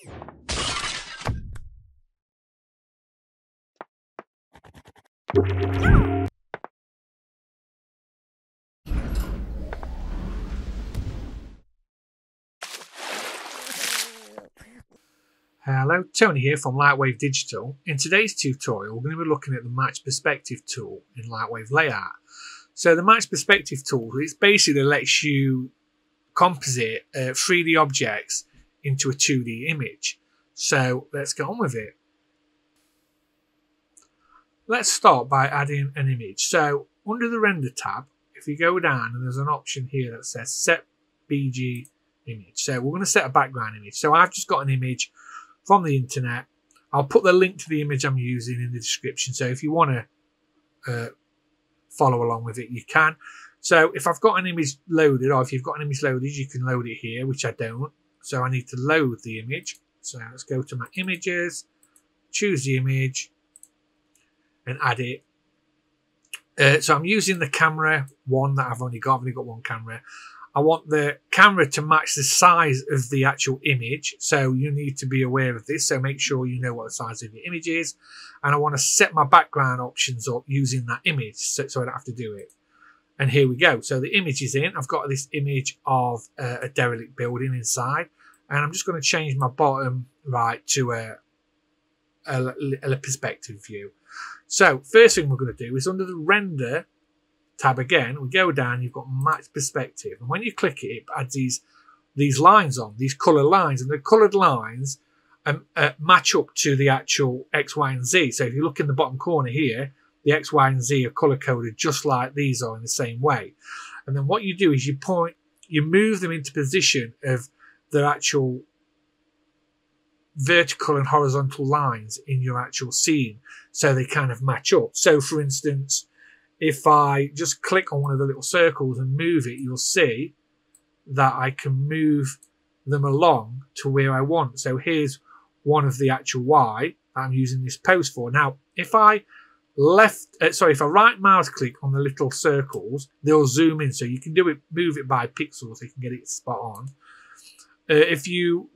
Hello, Tony here from Lightwave Digital. In today's tutorial, we're going to be looking at the Match Perspective tool in Lightwave Layout. So the Match Perspective tool, it basically lets you composite uh, 3D objects into a 2D image. So let's get on with it. Let's start by adding an image. So under the render tab, if you go down and there's an option here that says set BG image. So we're going to set a background image. So I've just got an image from the internet. I'll put the link to the image I'm using in the description. So if you want to uh, follow along with it, you can. So if I've got an image loaded, or if you've got an image loaded, you can load it here, which I don't. So I need to load the image. So let's go to my images, choose the image, and add it. Uh, so I'm using the camera one that I've only got. I've only got one camera. I want the camera to match the size of the actual image. So you need to be aware of this. So make sure you know what the size of your image is. And I want to set my background options up using that image so, so I don't have to do it. And here we go. So the image is in. I've got this image of uh, a derelict building inside. And I'm just going to change my bottom right to a, a, a perspective view. So first thing we're going to do is under the render tab again, we go down, you've got match perspective. And when you click it, it adds these, these lines on, these colored lines. And the colored lines um, uh, match up to the actual X, Y, and Z. So if you look in the bottom corner here, the X, Y, and Z are color coded just like these are in the same way. And then what you do is you point, you move them into position of their actual vertical and horizontal lines in your actual scene so they kind of match up. So for instance, if I just click on one of the little circles and move it, you'll see that I can move them along to where I want. So here's one of the actual Y I'm using this pose for. Now, if I left, uh, sorry, if I right mouse click on the little circles, they'll zoom in. So you can do it, move it by pixels, so you can get it spot on. Uh, if you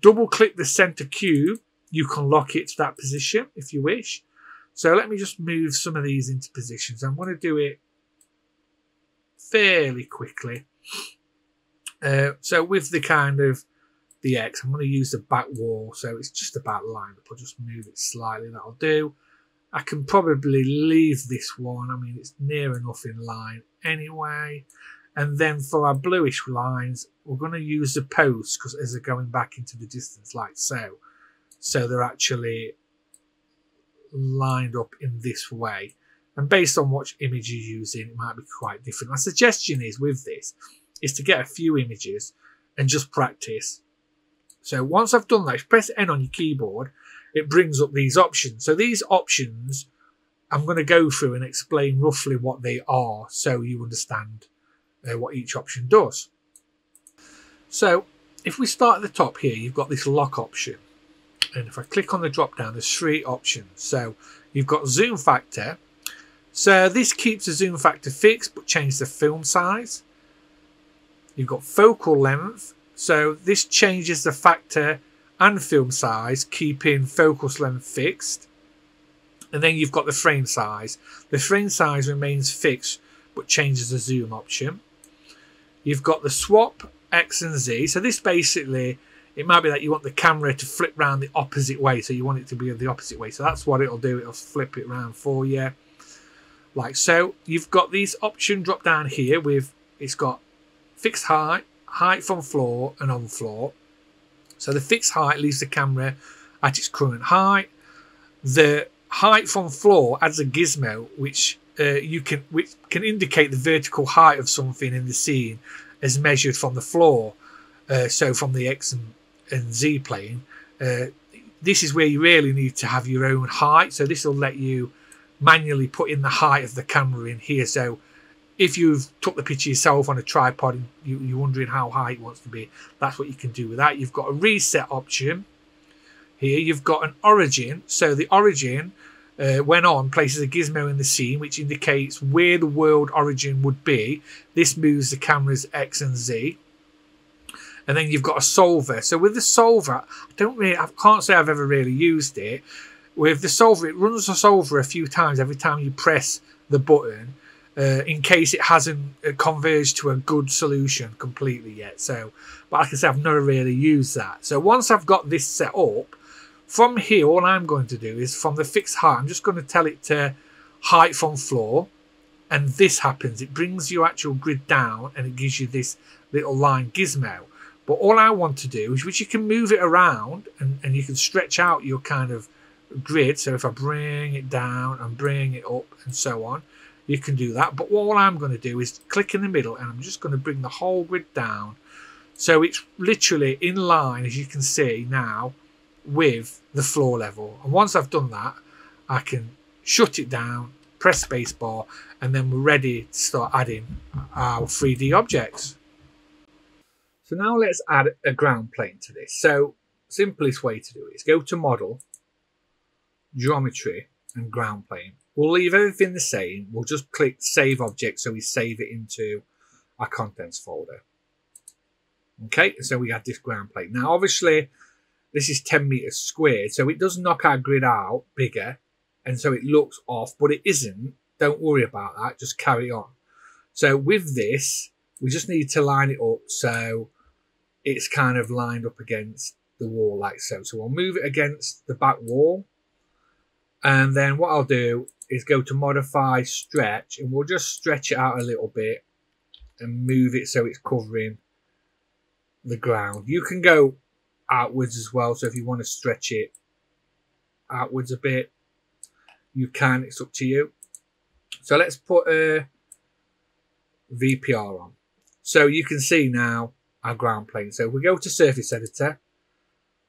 double click the center cube, you can lock it to that position if you wish. So let me just move some of these into positions. I'm going to do it fairly quickly. Uh, so with the kind of the X, I'm going to use the back wall. So it's just about lined up. I'll just move it slightly. That'll do. I can probably leave this one. I mean, it's near enough in line anyway. And then for our bluish lines, we're going to use the posts because as they're going back into the distance like so. So they're actually lined up in this way. And based on what image you're using, it might be quite different. My suggestion is with this, is to get a few images and just practice. So once I've done that, press N on your keyboard, it brings up these options. So these options, I'm going to go through and explain roughly what they are so you understand uh, what each option does. So if we start at the top here, you've got this lock option. And if I click on the drop down there's three options. So you've got zoom factor. So this keeps the zoom factor fixed but change the film size. You've got focal length. So this changes the factor and film size keeping focus length fixed and then you've got the frame size the frame size remains fixed but changes the zoom option you've got the swap X and Z so this basically it might be that you want the camera to flip round the opposite way. So you want it to be the opposite way. So that's what it'll do. It'll flip it around for you. Like so. You've got these option drop down here with, it's got fixed height, height from floor and on floor. So the fixed height leaves the camera at its current height. The height from floor adds a gizmo which uh, you can which can indicate the vertical height of something in the scene as measured from the floor. Uh, so from the X and and Z plane, uh, this is where you really need to have your own height. So this will let you manually put in the height of the camera in here. So if you've took the picture yourself on a tripod and you, are wondering how high it wants to be, that's what you can do with that. You've got a reset option here. You've got an origin. So the origin, uh, when on, places a gizmo in the scene, which indicates where the world origin would be. This moves the camera's X and Z. and then you've got a solver. So with the solver, I don't really, I can't say I've ever really used it. With the solver, it runs the solver a few times every time you press the button, uh, in case it hasn't uh, converged to a good solution completely yet. So, but like I said, I've never really used that. So once I've got this set up, from here, all I'm going to do is from the fixed height, I'm just going to tell it to height from floor and this happens. It brings your actual grid down and it gives you this little line gizmo. But all I want to do is, which you can move it around and, and you can stretch out your kind of grid. So if I bring it down and bring it up and so on, you can do that. But all I'm going to do is click in the middle and I'm just going to bring the whole grid down. So it's literally in line, as you can see now, with the floor level. And once I've done that, I can shut it down, press spacebar, and then we're ready to start adding our 3D objects. So now let's add a ground plane to this. So simplest way to do it is go to model, geometry and ground plane. We'll leave everything the same. We'll just click save object so we save it into our contents folder. Okay, so we have this ground plane. Now obviously this is 10 meters squared, so it does knock our grid out bigger and so it looks off, but it isn't. Don't worry about that, just carry on. So with this, we just need to line it up so it's kind of lined up against the wall like so. So I'll move it against the back wall. And then what I'll do is go to modify stretch and we'll just stretch it out a little bit and move it so it's covering the ground. You can go outwards as well. So if you want to stretch it outwards a bit, you can. It's up to you. So let's put a VPR on. So you can see now our ground plane. So we go to Surface Editor,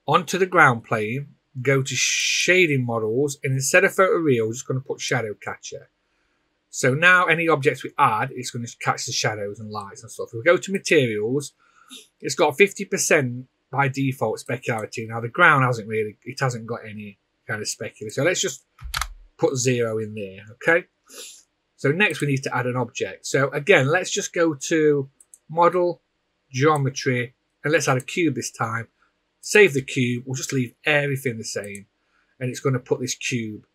onto the ground plane, go to Shading Models, and instead of Photoreal, we're just going to put Shadow Catcher. So now any objects we add, it's going to catch the shadows and lights and stuff. If we go to Materials, it's got 50% by default specularity. Now the ground hasn't really, it hasn't got any kind of specular. So let's just put zero in there, okay? So next we need to add an object. So again, let's just go to Model, geometry, and let's add a cube this time. Save the cube, we'll just leave everything the same. And it's going to put this cube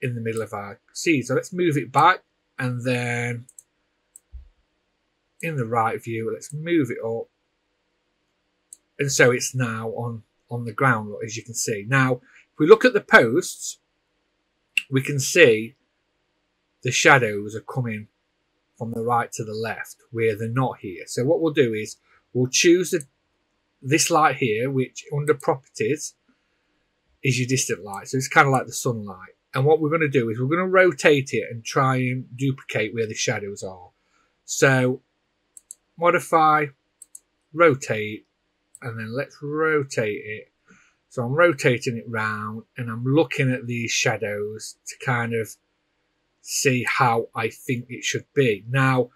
in the middle of our scene. So let's move it back and then in the right view, let's move it up. And so it's now on, on the ground, as you can see. Now, if we look at the posts, we can see the shadows are coming from the right to the left where they're not here. So what we'll do is we'll choose the, this light here, which under properties is your distant light. So it's kind of like the sunlight. And what we're going to do is we're going to rotate it and try and duplicate where the shadows are. So modify, rotate, and then let's rotate it. So I'm rotating it round and I'm looking at these shadows to kind of see how I think it should be. Now,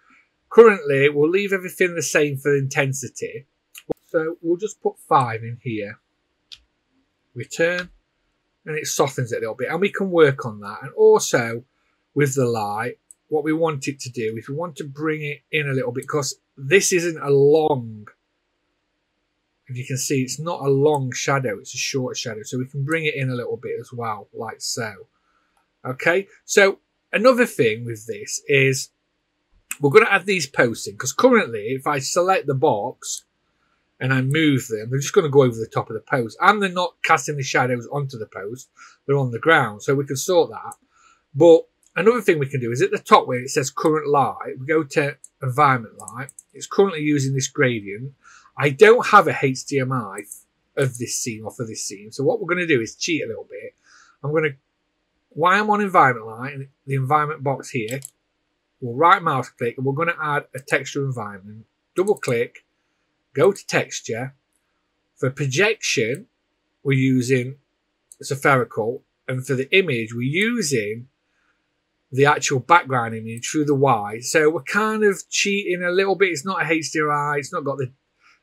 currently, we'll leave everything the same for intensity. So we'll just put 5 in here. Return. And it softens it a little bit. And we can work on that. And also, with the light, what we want it to do is we want to bring it in a little bit because this isn't a long if you can see it's not a long shadow it's a short shadow so we can bring it in a little bit as well like so okay so Another thing with this is we're going to add these posts in because currently if I select the box and I move them, they're just going to go over the top of the post and they're not casting the shadows onto the post. They're on the ground. So we can sort that. But another thing we can do is at the top where it says current light, we go to environment light. It's currently using this gradient. I don't have a HDRI of this scene or for this scene. So what we're going to do is cheat a little bit. I'm going to while I'm on environment light, the environment box here, we'll right mouse click and we're going to add a texture environment. Double click, go to texture. For projection, we're using spherical. And for the image, we're using the actual background image through the Y. So we're kind of cheating a little bit. It's not a HDRI. It's not got the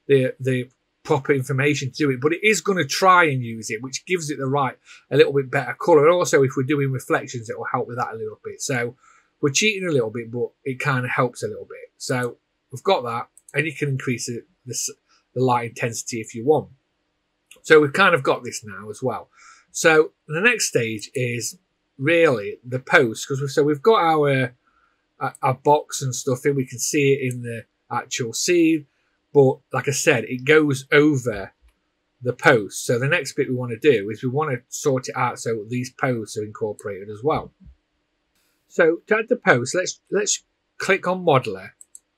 the the proper information to do it, but it is going to try and use it, which gives it the right, a little bit better colour. And also, if we're doing reflections, it will help with that a little bit. So we're cheating a little bit, but it kind of helps a little bit. So we've got that, and you can increase it, the, the light intensity if you want. So we've kind of got this now as well. So the next stage is really the post because we, so we've got our uh, our box and stuff in. We can see it in the actual scene, but like I said, it goes over the post. So the next bit we want to do is we want to sort it out so these posts are incorporated as well. So to add the post, let's let's click on Modeler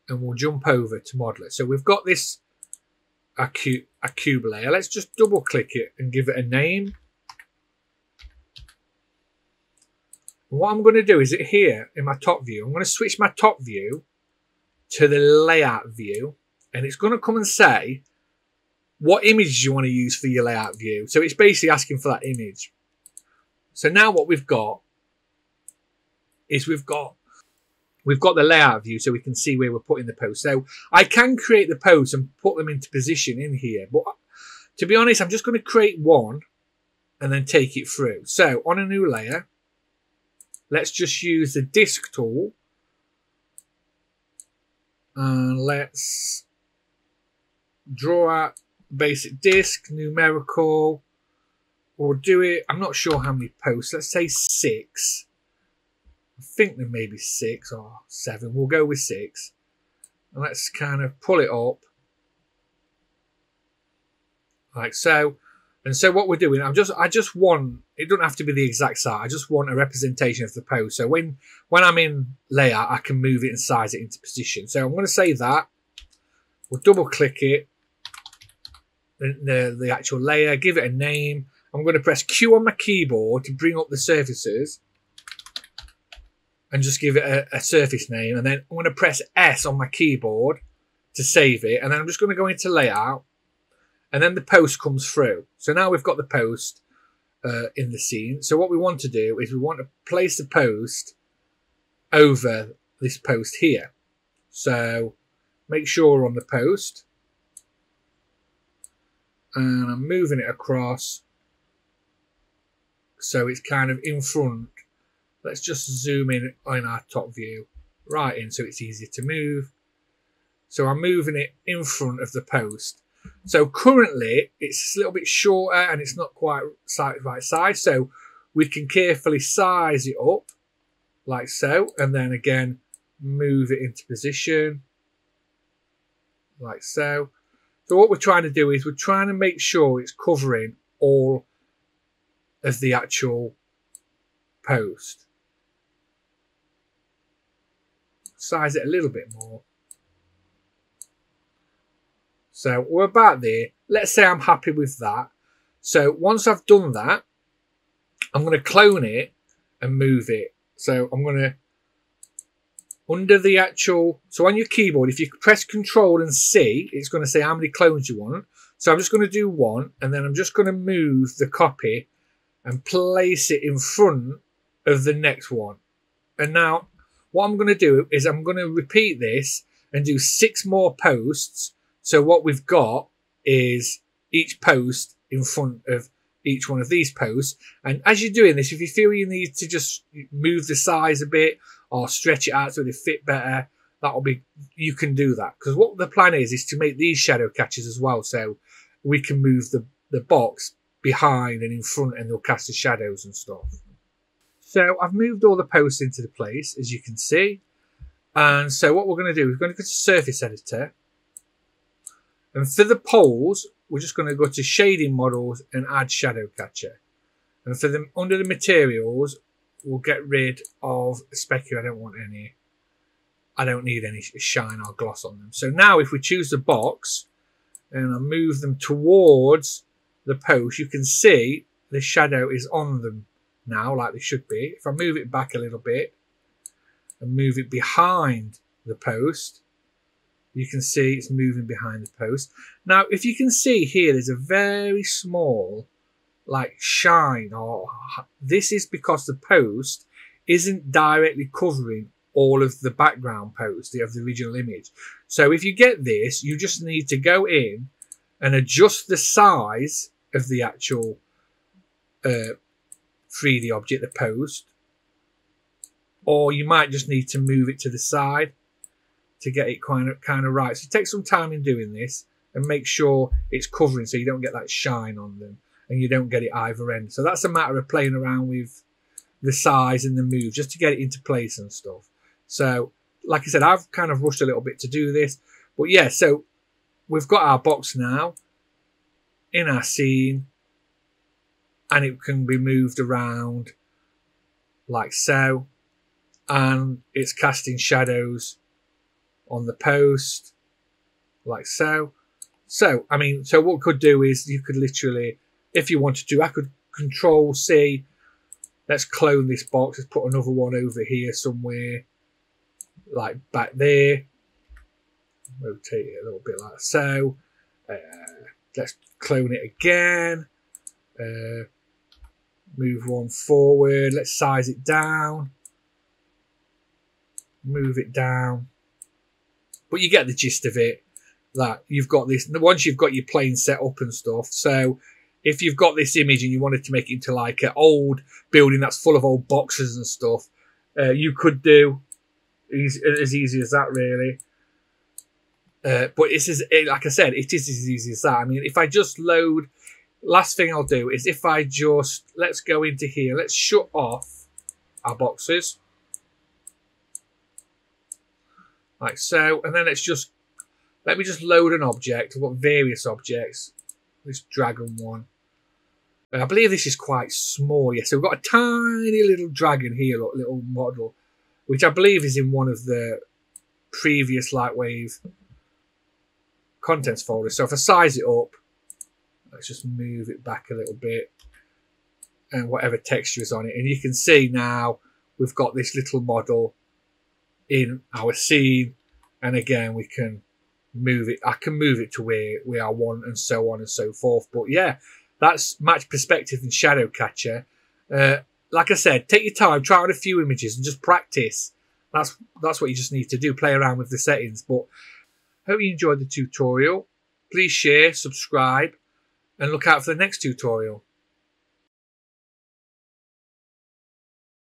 and we'll jump over to Modeler. So we've got this a cube, a cube layer. Let's just double click it and give it a name. what I'm going to do is it here in my top view, I'm going to switch my top view to the layout view and it's going to come and say what image you want to use for your layout view. So it's basically asking for that image. So now what we've got is we've got we've got the layout view so we can see where we're putting the post. So I can create the posts and put them into position in here. But to be honest, I'm just going to create one and then take it through. So on a new layer, let's just use the disk tool. And let's draw out basic disk, numerical. We'll do it. I'm not sure how many posts. Let's say six. I think there may be six or seven. We'll go with six. And let's kind of pull it up. Like so. And so what we're doing, I'm just I just want it doesn't have to be the exact size. I just want a representation of the pose. So when when I'm in layout, I can move it and size it into position. So I'm going to say that. We'll double click it the, the, the actual layer, give it a name. I'm going to press Q on my keyboard to bring up the surfaces and just give it a, a, surface name. And then I'm going to press S on my keyboard to save it. And then I'm just going to go into layout and then the post comes through. So now we've got the post uh, in the scene. So what we want to do is we want to place the post over this post here. So make sure on the post and I'm moving it across so it's kind of in front. Let's just zoom in on our top view right in so it's easier to move. So I'm moving it in front of the post. So currently it's a little bit shorter and it's not quite right size. So we can carefully size it up like so. And then again, move it into position like so. So what we're trying to do is we're trying to make sure it's covering all of the actual post. Size it a little bit more. So we're about there. Let's say I'm happy with that. So once I've done that, I'm going to clone it and move it. So I'm going to under the actual, so on your keyboard, if you press Control and C, it's going to say how many clones you want. So I'm just going to do one, and then I'm just going to move the copy and place it in front of the next one. And now what I'm going to do is I'm going to repeat this and do six more posts. So what we've got is each post in front of each one of these posts. And as you're doing this, if you feel you need to just move the size a bit or stretch it out so they fit better, that'll be, you can do that. Because what the plan is, is to make these shadow catches as well. So we can move the, the box behind and in front and they'll cast the shadows and stuff. So I've moved all the posts into the place, as you can see. And so what we're going to do, we're going to go to Surface Editor. And for the poles, we're just going to go to Shading Models and add Shadow Catcher. And for them, under the materials, we'll get rid of specular. I don't want any. I don't need any shine or gloss on them. So now if we choose the box and I move them towards the post, you can see the shadow is on them now like they should be. If I move it back a little bit and move it behind the post, you can see it's moving behind the post. Now, if you can see here, there's a very small like shine or this is because the post isn't directly covering all of the background post of the original image. So if you get this, you just need to go in and adjust the size of the actual uh, 3D object, the post, or you might just need to move it to the side to get it kind of kind of right. So take some time in doing this. and make sure it's covering so you don't get that shine on them and you don't get it either end. So that's a matter of playing around with the size and the move just to get it into place and stuff. So, like I said, I've kind of rushed a little bit to do this. But yeah, so we've got our box now in our scene and it can be moved around like so. And it's casting shadows on the post like so. So i mean so what could do is you could literally if you wanted to i could control c. Let's clone this box. Let's put another one over here somewhere like back there. Rotate it a little bit like so. Uh, let's clone it again. Uh, move one forward. Let's size it down. Move it down. But you get the gist of it. That you've got this once you've got your plane set up and stuff so if you've got this image and you wanted to make it into like an old building that's full of old boxes and stuff uh, you could do as easy as that really. Uh, but this is, like I said, it is as easy as that. I mean, if I just load, last thing I'll do is if I just, let's go into here, let's shut off our boxes. Like so, and then let's just, let me just load an object. I've got various objects. This dragon one. And I believe this is quite small. Yes, yeah, so we've got a tiny little dragon here, look, little model, which I believe is in one of the previous Lightwave contents folder. So if I size it up, let's just move it back a little bit and whatever texture is on it. And you can see now we've got this little model in our scene. And again, we can move it. I can move it to where, we are want and so on and so forth. But yeah, that's match perspective and shadow catcher. Uh, like I said, take your time, try out a few images and just practice. That's that's what you just need to do. Play around with the settings. But Hope you enjoyed the tutorial. Please share, subscribe, and look out for the next tutorial.